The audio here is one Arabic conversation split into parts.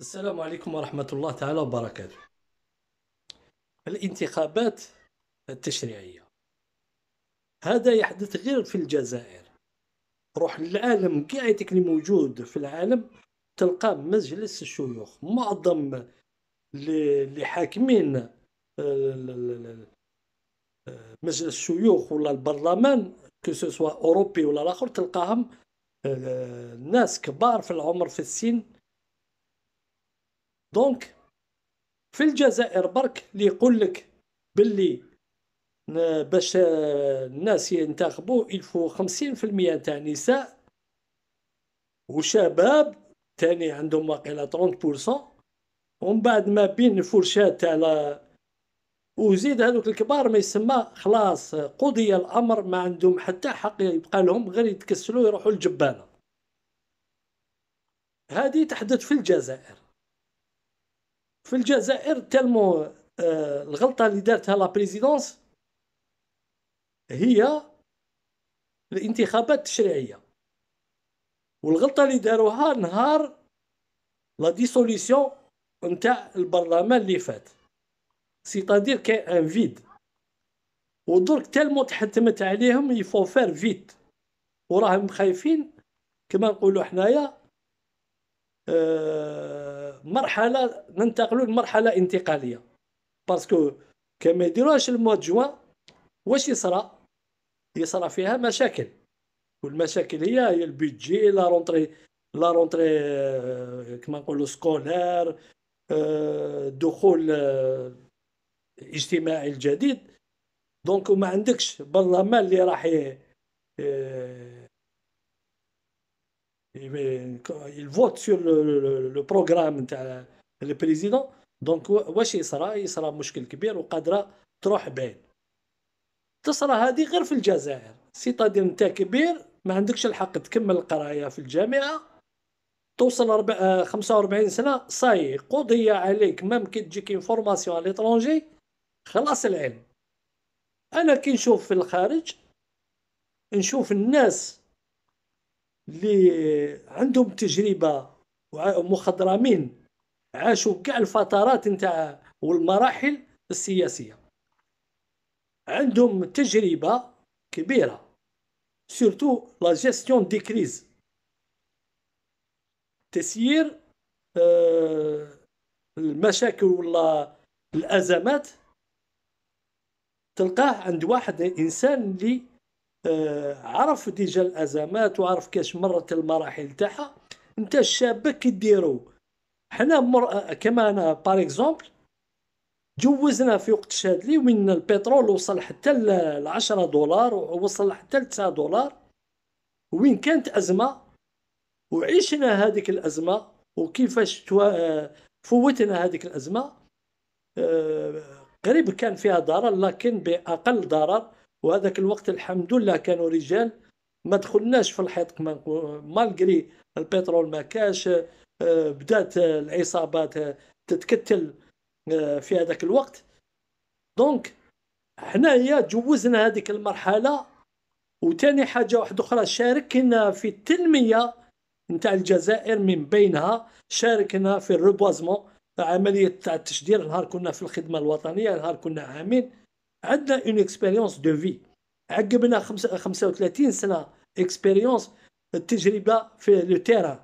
السلام عليكم ورحمة الله تعالى وبركاته. الانتخابات التشريعية. هذا يحدث غير في الجزائر. روح للعالم كاع اللي موجود في العالم تلقى مجلس الشيوخ معظم اللي حاكمين آه، مجلس الشيوخ ولا البرلمان كو أوروبي ولا الآخر تلقاهم آه، ناس كبار في العمر في السن دونك في الجزائر برك اللي يقول لك باللي باش الناس ينتخبوا الفو خمسين في المية تاع نساء وشباب تاني عندهم واقيلا 30% ومن بعد ما بين الفرشات تاع وزيد هذوك الكبار ما يسمى خلاص قضي الأمر ما عندهم حتى حق يبقى لهم غير يتكسلوا يروحوا الجبانه هذه تحدث في الجزائر. في الجزائر tellement آه الغلطة اللي دارتها la présidence هي الانتخابات التشريعية. والغلطة اللي داروها نهار la dissolution نتاع البرلمان اللي فات. c'est-à-dire كاين un vide ودرك tellement تحتمت عليهم il faut faire vite وراهم خايفين كما نقولوا حنايا آه مرحلة ننتقلوا لمرحلة انتقالية. parce que كما يديروهاش ال mois juin واش يصرى؟ يصرى فيها مشاكل. والمشاكل هي هي ال budget la rentrée la rentrée آه، كما نقولوا scolaire آه، دخول آه، الجديد. donc ما عندكش برلمان اللي راح يفوت sur le programme نتاع ال président donc واش يصرى يصرى مشكل كبير وقادره تروح بعيد تصرى هذه غير في الجزائر c'est-à-dire انت كبير ما عندكش الحق تكمل القرايه في الجامعة توصل 45 سنه صاي قضي عليك même كي تجيك information على l'étranger خلاص العلم أنا كي نشوف في الخارج نشوف الناس اللي عندهم تجربة ومخضرمين عاشوا كاع الفترات نتاع والمراحل السياسية. عندهم تجربة كبيرة surtout la gestion des crises تسيير آه، المشاكل ولا الأزمات تلقاه عند واحد إنسان اللي عرف déjà الأزمات وعرف كاش مرت المراحل تاعها. أنت الشابه كي ديرو. حنا مر... كما أنا par exemple جوزنا في وقت الشادلي ومن البترول وصل حتى ل 10 دولار ووصل حتى ل 9 دولار. وين كانت أزمة؟ وعيشنا هذيك الأزمة وكيفاش آه، فوتنا هذيك الأزمة. آه، قريب كان فيها ضرر لكن بأقل ضرر. وهذاك الوقت الحمد لله كانوا رجال ما دخلناش في الحيط كما malgré البترول ما كاش آه، بدات العصابات تتكتل آه، في هذاك الوقت. donc حنايا جوزنا هذيك المرحلة. وتاني حاجة واحدة أخرى شاركنا في التنمية نتاع الجزائر من بينها. شاركنا في ال reboisement عملية تاع التشجير نهار كنا في الخدمة الوطنية نهار كنا عامين. عندنا une expérience de في عقبنا 35 سنة expérience التجربة في le terrain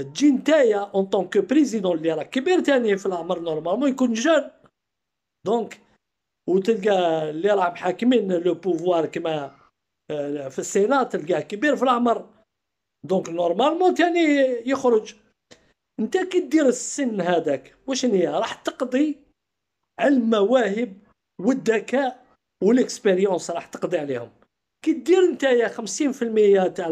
تجي نتايا en tant que président اللي راه كبير تاني في العمر normalement يكون jeune donc وتلقى اللي راه محاكمين le pouvoir كما آه، في ال Sénat تلقاه كبير في العمر. donc normalement تاني يخرج. أنت كي دير السن هذاك واش هي؟ راح تقضي على المواهب والذكاء وال expérience راح تقضي عليهم. كي دير نتايا 50% تاع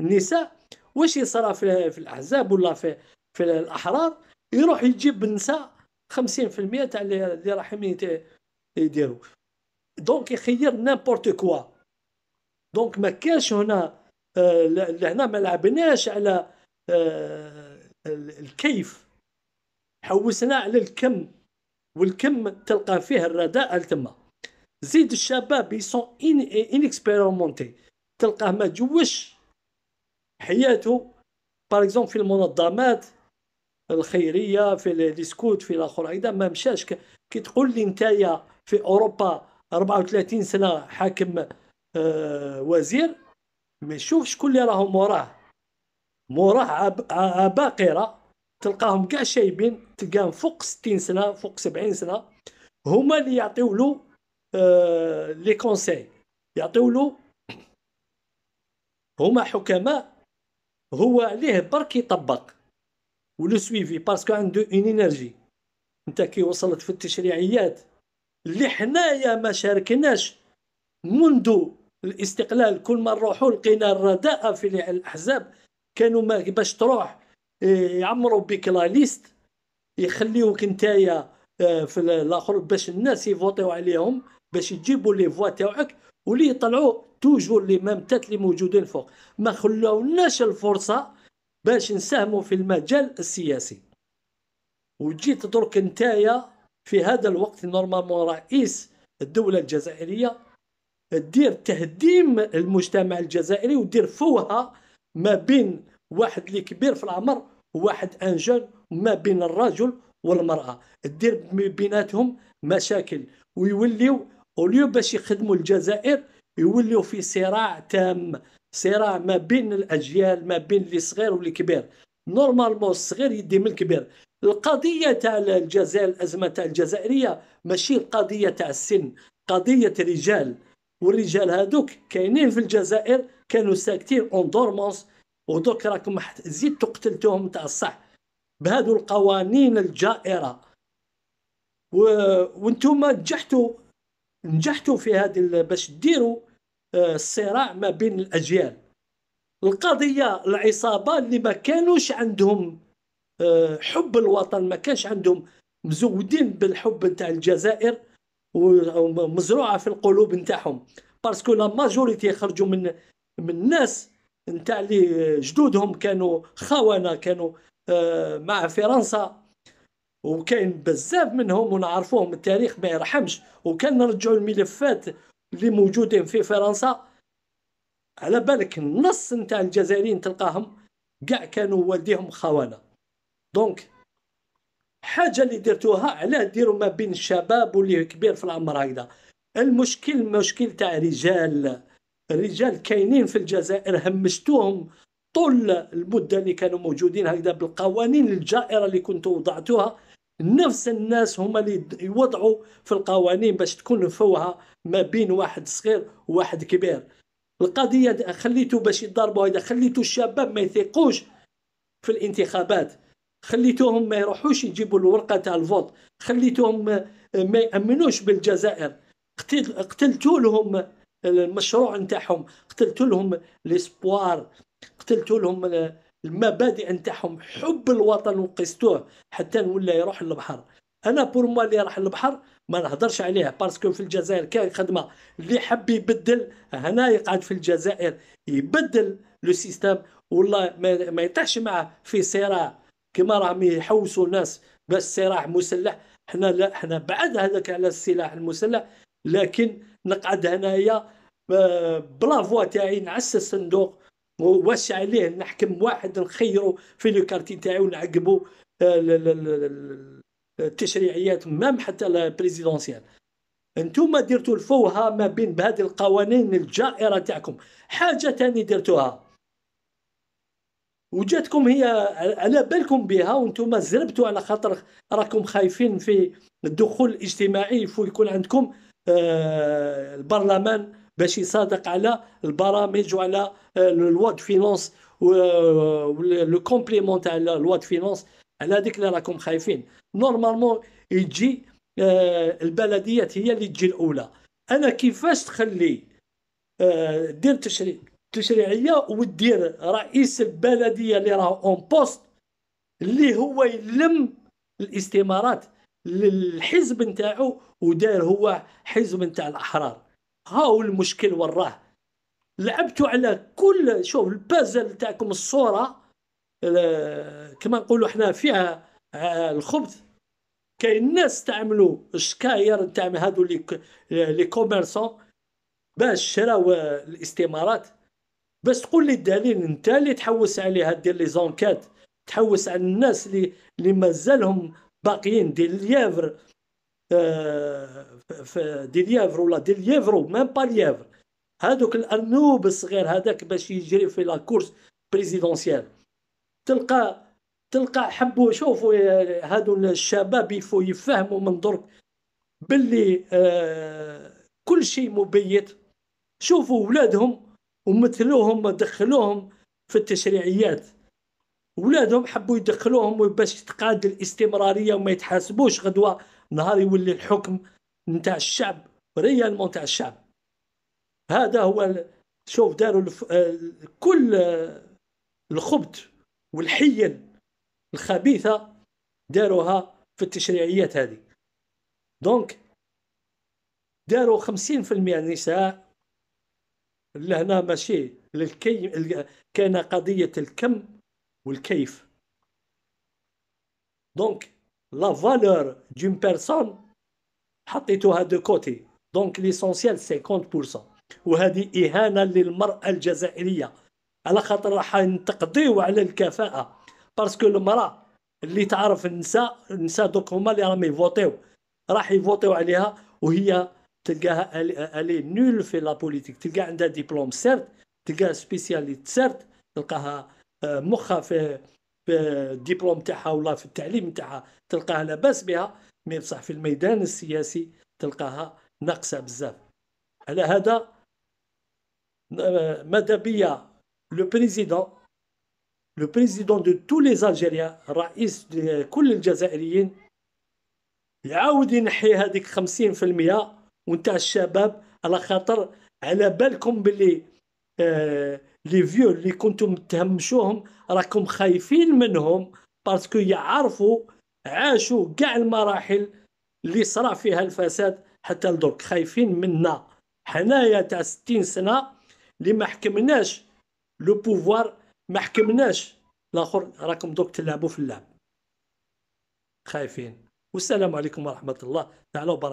النساء واش يصرى في, في الأحزاب ولا في في الأحرار؟ يروح يجيب النساء 50% تاع اللي رايحين يديروا. donc يخير n'importe quoi donc ما كاش هنا آه لهنا ما لعبناش على آه الكيف. حوسنا على الكم. والكم تلقى فيه الرداءة تما زيد الشباب ils sont in inexpérimentés تلقاه ما جوش حياته. par exemple في المنظمات الخيرية في les scouts في الآخر. أيضا ما مشاش. كي تقول لي نتايا في أوروبا 34 سنة حاكم آه وزير ما يشوف شكون اللي راهم موراه موراه عباقرة. تلقاهم كاع شايبين تلقاهم فوق 60 سنة فوق 70 سنة. هما اللي يعطيو له آه les conseils. يعطيو له هما حكماء هو عليه برك يطبق. و le suivi parce que عنده une énergie انت كي وصلت في التشريعيات اللي حنايا ما شاركناش منذ الاستقلال كل ما نروحوا لقينا الرداءة في الأحزاب. كانوا ما باش تروح يعمروا بك la liste. يخليوك نتايا آه، في الآخر باش الناس يفوتيو عليهم باش يجيبوا les voix تاعك واللي يطلعوا toujours les mêmes têtes اللي موجودين فوق. ما خلوناش الفرصة باش نساهموا في المجال السياسي. وجيت درك نتايا في هذا الوقت normalement رئيس الدولة الجزائرية دير تهديم المجتمع الجزائري ودير فوهة ما بين واحد اللي كبير في العمر وواحد un jeune ما بين الرجل والمرأة. دير بيناتهم مشاكل ويوليو au lieu باش يخدموا الجزائر يوليو في صراع تام صراع ما بين الأجيال ما بين اللي صغير واللي كبير. normalement الصغير يدي من الكبير. القضية تاع الجزائر الأزمة تاع الجزائرية ماشي القضية تاع السن قضية رجال. والرجال هذوك كاينين في الجزائر كانوا ساكتين en dormance ودوك راكم زيدتوا قتلتوهم تاع الصح بهذو القوانين الجائرة. و... وأنتم نجحتوا نجحتوا في هذه باش ديروا آه، الصراع ما بين الأجيال. القضية العصابه اللي ما كانوش عندهم آه، حب الوطن ما كانش عندهم مزودين بالحب نتاع الجزائر ومزروعه في القلوب نتاعهم. parce que la majorité خرجوا من من الناس نتاع اللي جدودهم كانوا خونه كانوا آه، مع فرنسا. وكاين بزاف منهم ونعرفوهم التاريخ ما يرحمش. وكان نرجعوا الملفات اللي موجودين في فرنسا. على بالك النص نتاع الجزائريين تلقاهم كاع كانوا والديهم خونه donc حاجة اللي درتوها علاه ديروا ما بين الشباب واللي كبير في العمر هكذا. المشكل مشكل تاع رجال. الرجال كاينين في الجزائر همشتوهم طول المدة اللي كانوا موجودين هكذا بالقوانين الجائرة اللي كنتوا وضعتوها. نفس الناس هما اللي يوضعوا في القوانين باش تكون فوها ما بين واحد صغير وواحد كبير. القضية خليتو باش يضربوا هذا خليتو الشباب ما يثقوش في الانتخابات خليتوهم ما يروحوش يجيبوا الورقة تاع الفوت خليتوهم ما يأمنوش بالجزائر. قتلتوا لهم المشروع نتاعهم. قتلت لهم l'espoir قتلت لهم المبادئ نتاعهم. حب الوطن وقستوه حتى ولا يروح للبحر. أنا pour moi اللي راح للبحر ما نهضرش عليها parce que في الجزائر كان خدمة. اللي حب يبدل هنا يقعد في الجزائر يبدل le système. والله ما يطيحش معاه في صراع. كما راهم يحوسوا الناس بس صراع مسلح. حنا لا حنا بعد هذاك على السلاح المسلح. لكن نقعد هنايا آه، ب la voix تاعي نعس الصندوق واش عليه نحكم واحد نخيرو في le quartier تاعي ونعقبو آه، التشريعيات même حتى ال présidentielles أنتم درتوا الفوهة ما بين بهذه القوانين الجائرة تاعكم. حاجة تاني درتوها. وجاتكم هي على بالكم بها وأنتم زربتوا على خاطر راكم خايفين في الدخول الاجتماعي يكون عندكم البرلمان باش يصادق على البرامج وعلى la loi de finances le complément تاع la loi de finances. على هذيك اللي راكم خايفين. normalement يجي آه، البلديات هي اللي تجي الأولى. أنا كيفاش تخلي آه، دير تشريع تشريعية ودير رئيس البلدية اللي راه en poste اللي هو يلم الاستمارات؟ للحزب نتاعو ودار هو حزب نتاع الأحرار. هاو المشكل وراه. لعبتوا على كل شوف البازل تاعكم الصورة كما نقولوا إحنا فيها آه، الخبث. كاين ناس استعملوا الشكاير تاع هادو les les commerçants باش شراو الاستمارات. بس تقول لي الدليل انت اللي تحوس عليها دير les enquêtes تحوس على الناس اللي اللي مازالهم باقيين des lièvres آه des lièvres ولا des levrauts même pas lièvres هذوك الأرنوب الصغير هذاك باش يجري في la course présidentielle. تلقى تلقى حبوا شوفوا هادو الشباب يفو يفهموا من درك باللي آه كل شيء مبيت. شوفوا ولادهم ومثلوهم دخلوهم في التشريعيات. ولادهم حبوا يدخلوهم باش تقاد الاستمرارية وما يتحاسبوش. غدوة نهار يولي الحكم نتاع الشعب ريالمون نتاع الشعب. هذا هو شوف داروا الف... كل الخبث والحيل الخبيثة داروها في التشريعيات هذه. donc داروا 50% نساء. لهنا ماشي للكي كان قضية الكم والكيف. donc la valeur d'une personne حطيتوها de côté. donc l'essentiel 50% وهذه إهانة للمرأة الجزائرية. على خاطر راح نتقضيو على الكفاءة. parce que المرأة اللي تعرف النساء النساء دوك هما اللي راهم يفوتيو. راح يفوتيو عليها وهي تلقاها elle est nulle في la politique تلقى عندها diplôme certes تلقاها spécialité certes تلقاها مخها في في الدبلوم تاعها ولا في التعليم تاعها تلقاها لاباس بها mais بصح في الميدان السياسي تلقاها ناقصة بزاف. على هذا ماذا بيا؟ le président le président de tous les Algériens رئيس كل الجزائريين يعاود ينحي هذيك 50% ونتاع الشباب على خاطر على بالكم باللي آه les vieux اللي كنتم تهمشوهم راكم خايفين منهم parce que يعرفوا عاشوا كاع المراحل اللي صرا فيها الفساد حتى لدرك. خايفين منا. حنايا تاع 60 سنة اللي ما حكمناش لو بوفوار ما حكمناش. الآخر راكم دوك تلعبوا في اللعب. خايفين. والسلام عليكم ورحمة الله تعالى وبركاته.